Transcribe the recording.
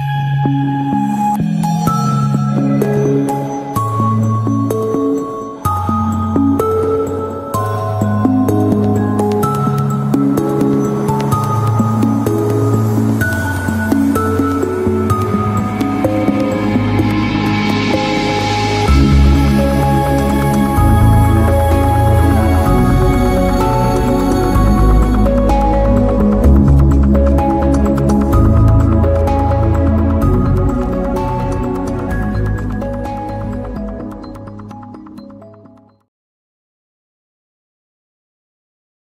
you